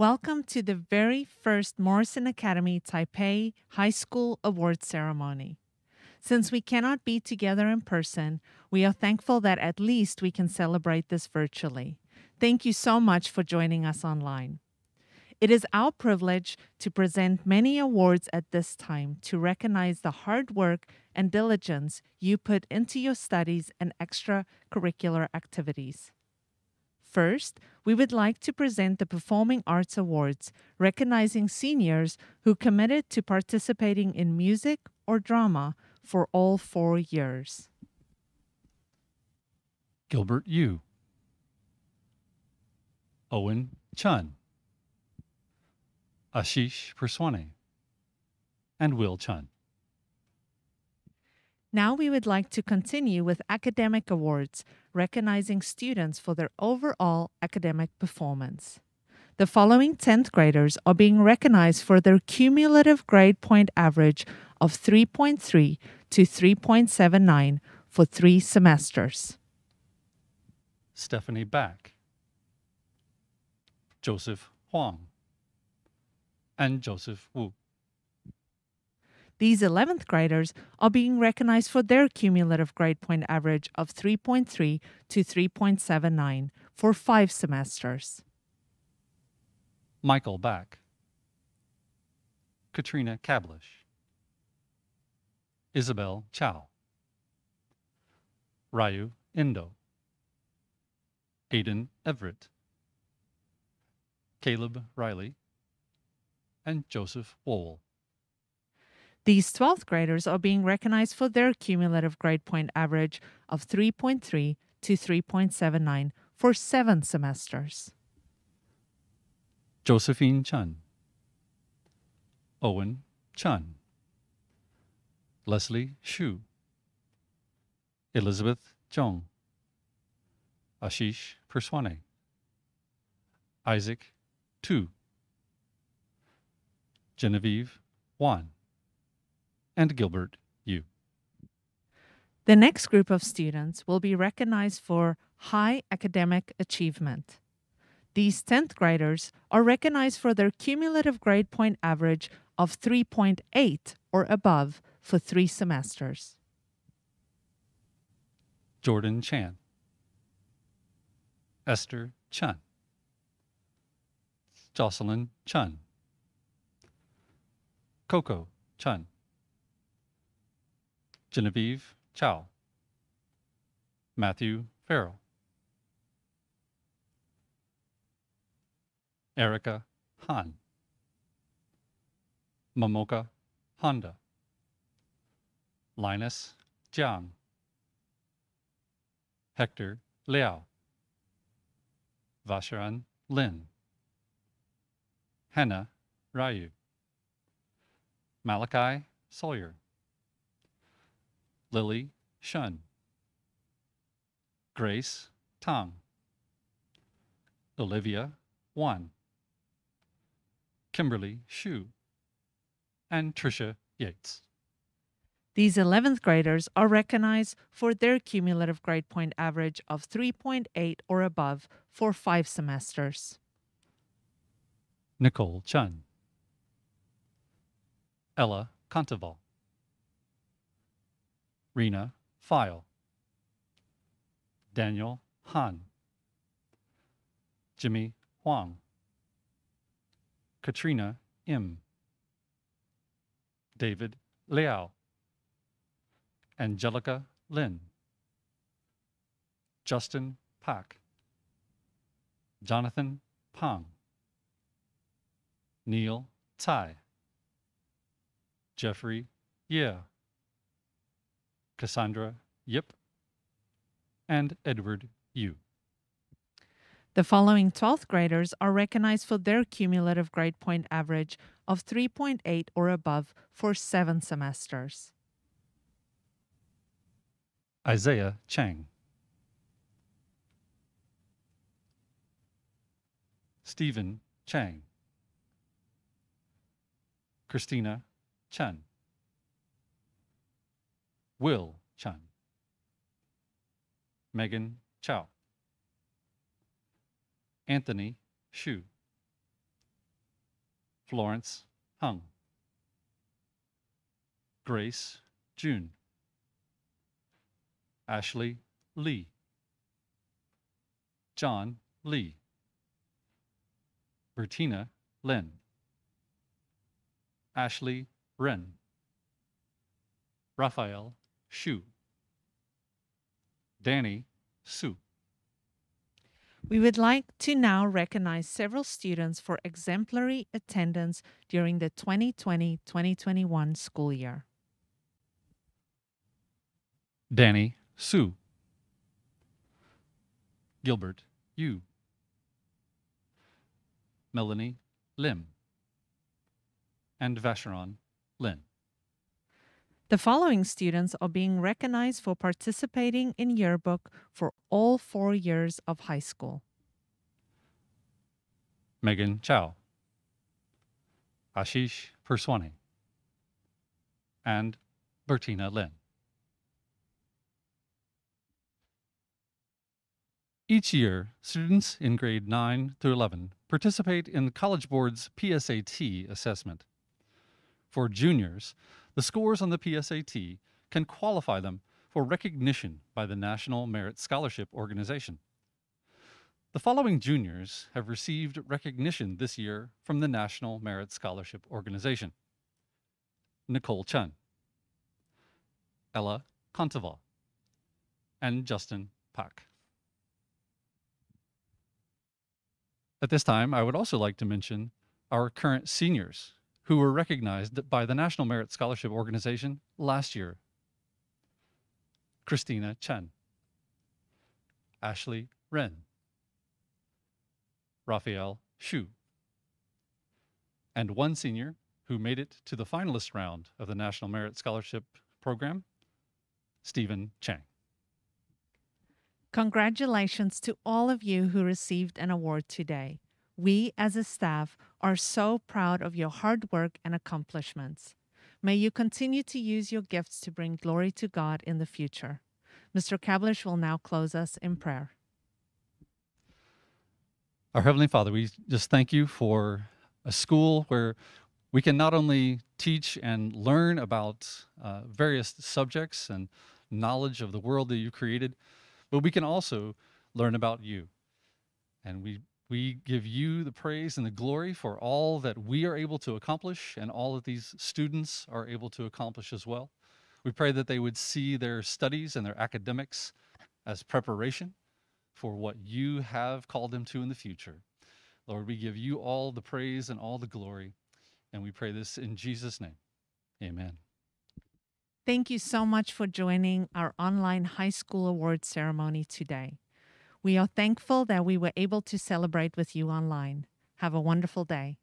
Welcome to the very first Morrison Academy Taipei High School Award Ceremony. Since we cannot be together in person, we are thankful that at least we can celebrate this virtually. Thank you so much for joining us online. It is our privilege to present many awards at this time to recognize the hard work and diligence you put into your studies and extracurricular activities. First, we would like to present the Performing Arts Awards, recognizing seniors who committed to participating in music or drama for all four years. Gilbert Yu, Owen Chun, Ashish Perswane, and Will Chun. Now we would like to continue with academic awards, recognizing students for their overall academic performance. The following 10th graders are being recognized for their cumulative grade point average of 3.3 to 3.79 for three semesters. Stephanie Back, Joseph Huang, and Joseph Wu. These 11th graders are being recognized for their cumulative grade point average of 3.3 to 3.79 for five semesters. Michael Back, Katrina Kablish, Isabel Chow, Ryu Indo, Aidan Everett, Caleb Riley, and Joseph Wowell. These 12th graders are being recognized for their cumulative grade point average of 3.3 to 3.79 for seven semesters. Josephine Chun, Owen Chun, Leslie Shu, Elizabeth Zhong, Ashish Perswane, Isaac Tu, Genevieve Wan, and Gilbert Yu. The next group of students will be recognized for high academic achievement. These 10th graders are recognized for their cumulative grade point average of 3.8 or above for three semesters. Jordan Chan, Esther Chun, Jocelyn Chun, Coco Chun, Genevieve Chow, Matthew Farrell, Erica Han, Momoka Honda, Linus Jiang, Hector Liao, Vasharan Lin, Hannah Ryu, Malachi Sawyer, Lily Shun, Grace Tang, Olivia Wan, Kimberly Shu, and Tricia Yates. These 11th graders are recognized for their cumulative grade point average of 3.8 or above for five semesters. Nicole Chun, Ella Conteval, Rena File, Daniel Han, Jimmy Huang, Katrina Im, David Liao, Angelica Lin, Justin Pak, Jonathan Pang, Neil Tai, Jeffrey Ye, Cassandra Yip, and Edward Yu. The following 12th graders are recognized for their cumulative grade point average of 3.8 or above for seven semesters. Isaiah Chang, Stephen Chang, Christina Chen, Will Chen, Megan Chow, Anthony Shu, Florence Hung, Grace June, Ashley Lee, John Lee, Bertina Lin, Ashley Wren, Raphael Shu, Danny Su. We would like to now recognize several students for exemplary attendance during the 2020 2021 school year. Danny Su, Gilbert Yu, Melanie Lim, and Vacheron Lin. The following students are being recognized for participating in yearbook for all four years of high school. Megan Chow, Ashish Perswani, and Bertina Lin. Each year, students in grade 9 through 11 participate in the College Board's PSAT assessment. For juniors, the scores on the PSAT can qualify them for recognition by the National Merit Scholarship Organization. The following juniors have received recognition this year from the National Merit Scholarship Organization. Nicole Chen, Ella Kontova, and Justin Pak. At this time, I would also like to mention our current seniors who were recognized by the National Merit Scholarship Organization last year. Christina Chen, Ashley Wren, Raphael Shu, and one senior who made it to the finalist round of the National Merit Scholarship Program, Stephen Chang. Congratulations to all of you who received an award today. We, as a staff, are so proud of your hard work and accomplishments. May you continue to use your gifts to bring glory to God in the future. Mr. Kablish will now close us in prayer. Our Heavenly Father, we just thank you for a school where we can not only teach and learn about uh, various subjects and knowledge of the world that you created, but we can also learn about you. And we, we give you the praise and the glory for all that we are able to accomplish and all that these students are able to accomplish as well. We pray that they would see their studies and their academics as preparation for what you have called them to in the future. Lord, we give you all the praise and all the glory, and we pray this in Jesus' name. Amen. Thank you so much for joining our online high school award ceremony today. We are thankful that we were able to celebrate with you online. Have a wonderful day.